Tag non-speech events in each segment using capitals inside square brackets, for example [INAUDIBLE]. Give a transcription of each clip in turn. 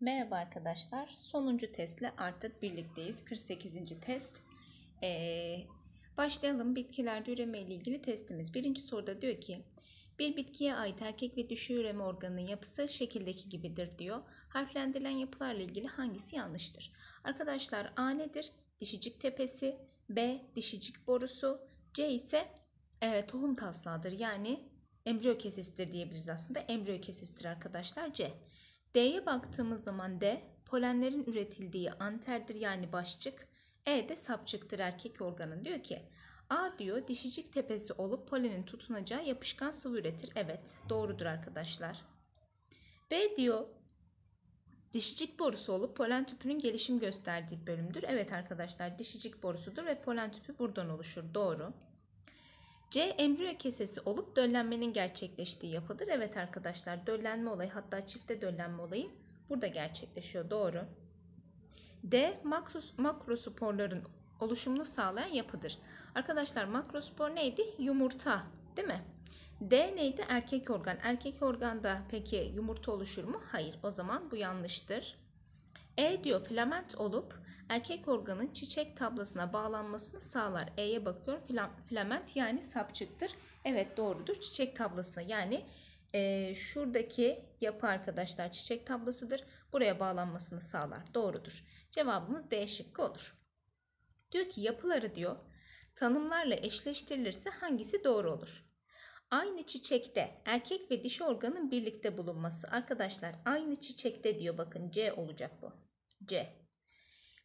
Merhaba arkadaşlar. Sonuncu testle artık birlikteyiz. 48. test. Ee, başlayalım. Bitkilerde üreme ile ilgili testimiz. Birinci soruda diyor ki bir bitkiye ait erkek ve dişi üreme organının yapısı şekildeki gibidir diyor. Harflendirilen yapılarla ilgili hangisi yanlıştır? Arkadaşlar A nedir? Dişicik tepesi. B dişicik borusu. C ise e, tohum taslağıdır. Yani embriyo kesesidir diyebiliriz aslında. Embriyo kesesidir arkadaşlar C. D'ye baktığımız zaman D polenlerin üretildiği anterdir yani başçık. E de sapçıktır erkek organın. Diyor ki A diyor dişicik tepesi olup polenin tutunacağı yapışkan sıvı üretir. Evet doğrudur arkadaşlar. B diyor dişicik borusu olup polen tüpünün gelişim gösterdiği bölümdür. Evet arkadaşlar dişicik borusudur ve polen tüpü buradan oluşur. Doğru. C embriyo kesesi olup döllenmenin gerçekleştiği yapıdır. Evet arkadaşlar döllenme olayı hatta çifte döllenme olayı burada gerçekleşiyor. Doğru. D makros, makrosporların oluşumunu sağlayan yapıdır. Arkadaşlar makrospor neydi? Yumurta değil mi? D neydi? Erkek organ. Erkek organda peki yumurta oluşur mu? Hayır. O zaman bu yanlıştır. E diyor filament olup erkek organın çiçek tablasına bağlanmasını sağlar. E'ye bakıyorum filament yani sapçıktır. Evet doğrudur çiçek tablasına yani e, şuradaki yapı arkadaşlar çiçek tablasıdır. Buraya bağlanmasını sağlar. Doğrudur. Cevabımız D şıkkı olur. Diyor ki yapıları diyor tanımlarla eşleştirilirse hangisi doğru olur? Aynı çiçekte erkek ve dişi organın birlikte bulunması. Arkadaşlar aynı çiçekte diyor bakın C olacak bu. C.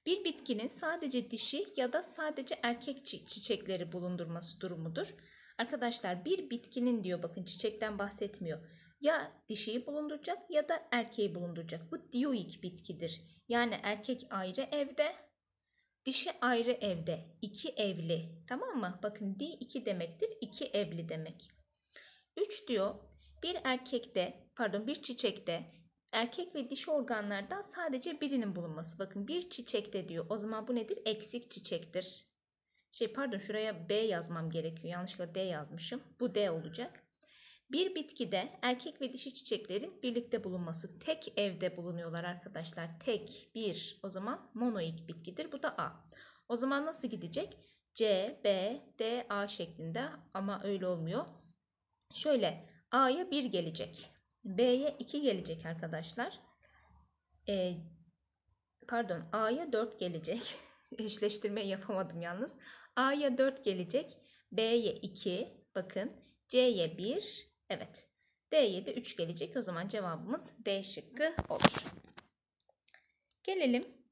Bir bitkinin sadece dişi ya da sadece erkek çiçekleri bulundurması durumudur. Arkadaşlar bir bitkinin diyor bakın çiçekten bahsetmiyor. Ya dişiyi bulunduracak ya da erkeği bulunduracak. Bu dioik bitkidir. Yani erkek ayrı evde, dişi ayrı evde. İki evli. Tamam mı? Bakın di iki demektir. iki evli demek. 3 diyor bir erkekte pardon bir çiçekte erkek ve dişi organlardan sadece birinin bulunması. Bakın bir çiçekte diyor. O zaman bu nedir? Eksik çiçektir. Şey pardon şuraya B yazmam gerekiyor. Yanlışlıkla D yazmışım. Bu D olacak. Bir bitkide erkek ve dişi çiçeklerin birlikte bulunması. Tek evde bulunuyorlar arkadaşlar. Tek, bir. O zaman monoik bitkidir. Bu da A. O zaman nasıl gidecek? C, B, D, A şeklinde ama öyle olmuyor. Şöyle A'ya 1 gelecek. B'ye 2 gelecek arkadaşlar. E, pardon A'ya 4 gelecek. [LAUGHS] Eşleştirme yapamadım yalnız. A'ya 4 gelecek. B'ye 2. Bakın. C'ye 1. Evet. D'ye de 3 gelecek. O zaman cevabımız D şıkkı olur. Gelelim.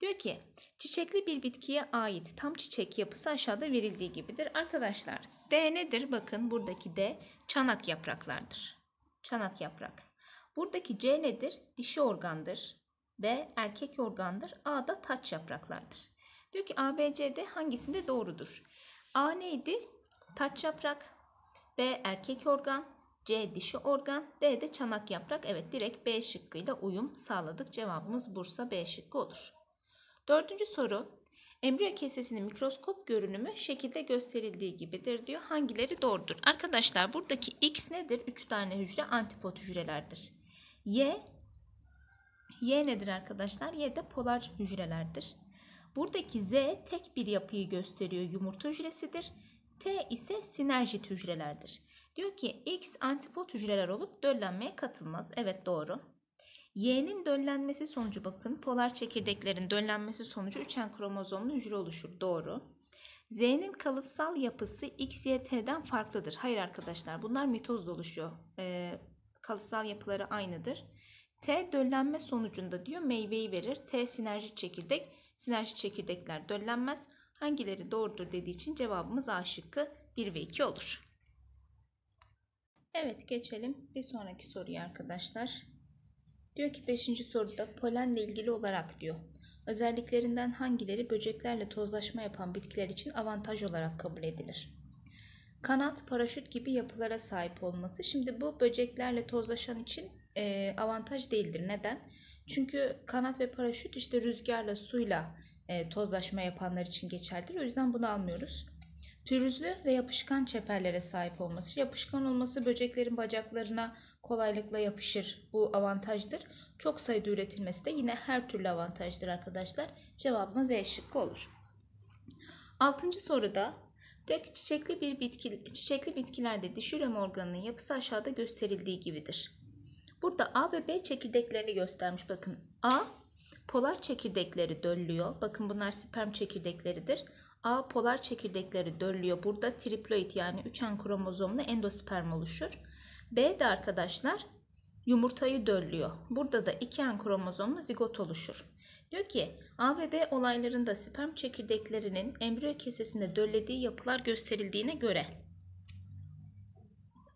Diyor ki çiçekli bir bitkiye ait tam çiçek yapısı aşağıda verildiği gibidir. Arkadaşlar D nedir? Bakın buradaki D çanak yapraklardır. Çanak yaprak. Buradaki C nedir? Dişi organdır. B erkek organdır. A da taç yapraklardır. Diyor ki A, B, C, D hangisinde doğrudur? A neydi? Taç yaprak. B erkek organ. C dişi organ. D de çanak yaprak. Evet direkt B şıkkıyla uyum sağladık. Cevabımız Bursa B şıkkı olur. Dördüncü soru. Embriyo kesesinin mikroskop görünümü şekilde gösterildiği gibidir diyor. Hangileri doğrudur? Arkadaşlar buradaki X nedir? 3 tane hücre antipod hücrelerdir. Y Y nedir arkadaşlar? Y de polar hücrelerdir. Buradaki Z tek bir yapıyı gösteriyor. Yumurta hücresidir. T ise sinerjit hücrelerdir. Diyor ki X antipod hücreler olup döllenmeye katılmaz. Evet doğru. Y'nin döllenmesi sonucu bakın polar çekirdeklerin döllenmesi sonucu 3N kromozomlu hücre oluşur. Doğru. Z'nin kalıtsal yapısı XYT'den farklıdır. Hayır arkadaşlar bunlar mitozla oluşuyor. Ee, kalıtsal yapıları aynıdır. T döllenme sonucunda diyor meyveyi verir. T sinerji çekirdek. Sinerji çekirdekler döllenmez. Hangileri doğrudur dediği için cevabımız A şıkkı 1 ve 2 olur. Evet geçelim bir sonraki soruya arkadaşlar. Diyor ki 5. soruda polenle ilgili olarak diyor. Özelliklerinden hangileri böceklerle tozlaşma yapan bitkiler için avantaj olarak kabul edilir? Kanat, paraşüt gibi yapılara sahip olması. Şimdi bu böceklerle tozlaşan için e, avantaj değildir. Neden? Çünkü kanat ve paraşüt işte rüzgarla, suyla e, tozlaşma yapanlar için geçerlidir. O yüzden bunu almıyoruz. Pürüzlü ve yapışkan çeperlere sahip olması. Yapışkan olması böceklerin bacaklarına kolaylıkla yapışır. Bu avantajdır. Çok sayıda üretilmesi de yine her türlü avantajdır arkadaşlar. Cevabımız E şıkkı olur. Altıncı soruda diyor çiçekli bir bitki, çiçekli bitkilerde diş üreme organının yapısı aşağıda gösterildiği gibidir. Burada A ve B çekirdeklerini göstermiş. Bakın A polar çekirdekleri döllüyor. Bakın bunlar sperm çekirdekleridir. A polar çekirdekleri döllüyor. Burada triploid yani 3 en kromozomlu endosperm oluşur. B de arkadaşlar yumurtayı döllüyor. Burada da 2 en kromozomlu zigot oluşur. Diyor ki A ve B olaylarında sperm çekirdeklerinin embriyo kesesinde döllediği yapılar gösterildiğine göre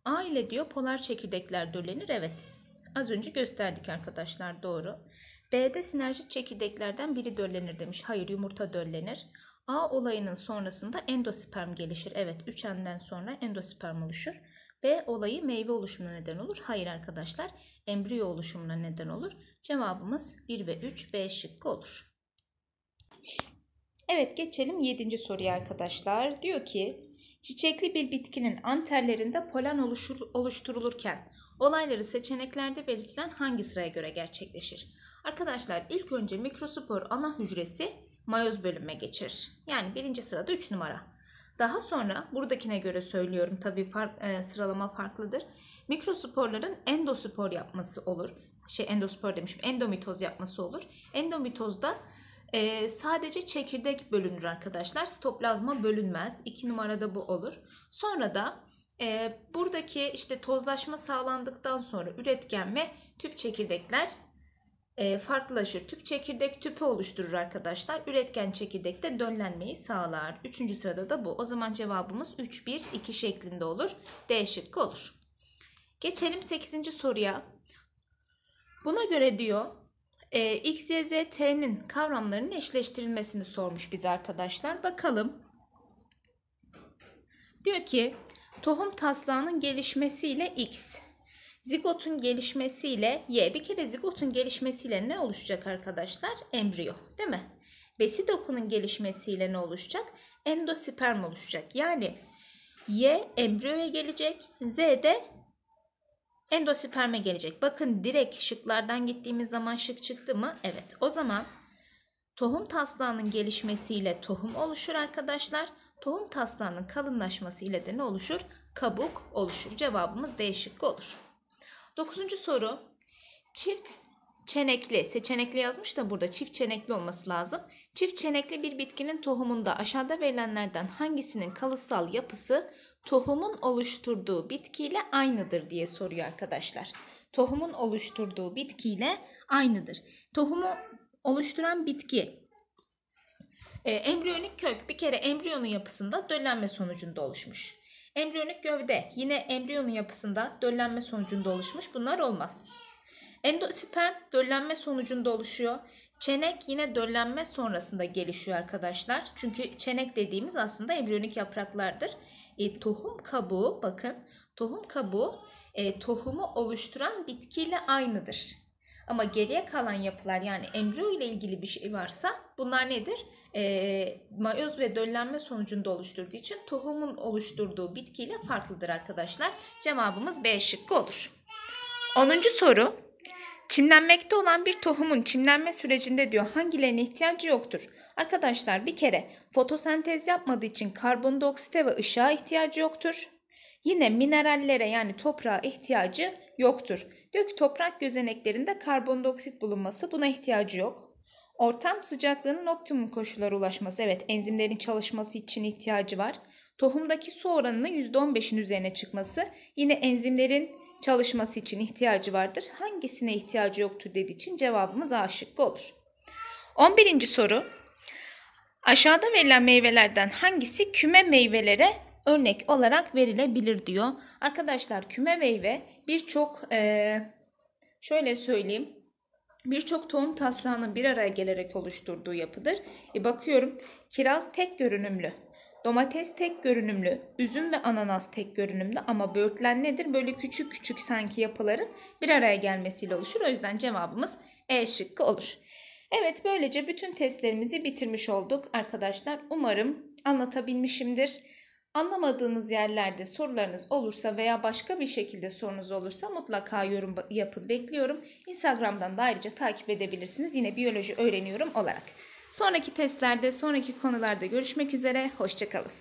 A ile diyor polar çekirdekler döllenir. Evet. Az önce gösterdik arkadaşlar doğru. B'de sinerjik çekirdeklerden biri döllenir demiş. Hayır yumurta döllenir. A olayının sonrasında endosperm gelişir. Evet 3N'den sonra endosperm oluşur. B olayı meyve oluşumuna neden olur. Hayır arkadaşlar embriyo oluşumuna neden olur. Cevabımız 1 ve 3 B şıkkı olur. Evet geçelim 7. soruya arkadaşlar. Diyor ki çiçekli bir bitkinin anterlerinde polen oluşur, oluşturulurken olayları seçeneklerde belirtilen hangi sıraya göre gerçekleşir? Arkadaşlar ilk önce mikrospor ana hücresi mayoz bölünme geçirir. Yani birinci sırada 3 numara. Daha sonra buradakine göre söylüyorum tabii fark, e, sıralama farklıdır. Mikrosporların endospor yapması olur. Şey endospor demişim endomitoz yapması olur. Endomitozda e, sadece çekirdek bölünür arkadaşlar. Sitoplazma bölünmez. 2 numarada bu olur. Sonra da e, buradaki işte tozlaşma sağlandıktan sonra üretken ve tüp çekirdekler farklılaşır. Tüp çekirdek tüpü oluşturur arkadaşlar. Üretken çekirdek de döllenmeyi sağlar. Üçüncü sırada da bu. O zaman cevabımız 3, 1, 2 şeklinde olur. D şıkkı olur. Geçelim 8. soruya. Buna göre diyor e, X, Y, Z, T'nin kavramlarının eşleştirilmesini sormuş bize arkadaşlar. Bakalım. Diyor ki tohum taslağının gelişmesiyle X, Zigotun gelişmesiyle Y. Bir kere zigotun gelişmesiyle ne oluşacak arkadaşlar? Embriyo değil mi? Besi dokunun gelişmesiyle ne oluşacak? Endosperm oluşacak. Yani Y embriyoya gelecek. Z de endosperme gelecek. Bakın direkt şıklardan gittiğimiz zaman şık çıktı mı? Evet. O zaman tohum taslağının gelişmesiyle tohum oluşur arkadaşlar. Tohum taslağının kalınlaşması ile de ne oluşur? Kabuk oluşur. Cevabımız D şıkkı olur. Dokuzuncu soru. Çift çenekli, seçenekli yazmış da burada çift çenekli olması lazım. Çift çenekli bir bitkinin tohumunda aşağıda verilenlerden hangisinin kalıtsal yapısı tohumun oluşturduğu bitkiyle aynıdır diye soruyor arkadaşlar. Tohumun oluşturduğu bitkiyle aynıdır. Tohumu oluşturan bitki e, embriyonik kök bir kere embriyonun yapısında döllenme sonucunda oluşmuş. Embriyonik gövde yine embriyonun yapısında döllenme sonucunda oluşmuş. Bunlar olmaz. Endosperm döllenme sonucunda oluşuyor. Çenek yine döllenme sonrasında gelişiyor arkadaşlar. Çünkü çenek dediğimiz aslında embriyonik yapraklardır. E, tohum kabuğu bakın tohum kabuğu e, tohumu oluşturan bitkiyle aynıdır. Ama geriye kalan yapılar yani embriyo ile ilgili bir şey varsa bunlar nedir? E, mayoz ve döllenme sonucunda oluşturduğu için tohumun oluşturduğu bitkiyle farklıdır arkadaşlar. Cevabımız B şıkkı olur. 10. soru. Çimlenmekte olan bir tohumun çimlenme sürecinde diyor hangilerine ihtiyacı yoktur? Arkadaşlar bir kere fotosentez yapmadığı için karbondioksite ve ışığa ihtiyacı yoktur. Yine minerallere yani toprağa ihtiyacı yoktur. Diyor ki toprak gözeneklerinde karbondioksit bulunması buna ihtiyacı yok. Ortam sıcaklığının optimum koşullara ulaşması. Evet enzimlerin çalışması için ihtiyacı var. Tohumdaki su oranının %15'in üzerine çıkması. Yine enzimlerin çalışması için ihtiyacı vardır. Hangisine ihtiyacı yoktur dediği için cevabımız A şıkkı olur. 11. soru. Aşağıda verilen meyvelerden hangisi küme meyvelere örnek olarak verilebilir diyor. Arkadaşlar küme meyve birçok ee, şöyle söyleyeyim birçok tohum taslağının bir araya gelerek oluşturduğu yapıdır. E bakıyorum kiraz tek görünümlü. Domates tek görünümlü, üzüm ve ananas tek görünümlü ama böğürtlen nedir? Böyle küçük küçük sanki yapıların bir araya gelmesiyle oluşur. O yüzden cevabımız E şıkkı olur. Evet böylece bütün testlerimizi bitirmiş olduk arkadaşlar. Umarım anlatabilmişimdir. Anlamadığınız yerlerde sorularınız olursa veya başka bir şekilde sorunuz olursa mutlaka yorum yapın bekliyorum. Instagram'dan da ayrıca takip edebilirsiniz yine biyoloji öğreniyorum olarak. Sonraki testlerde, sonraki konularda görüşmek üzere. Hoşçakalın.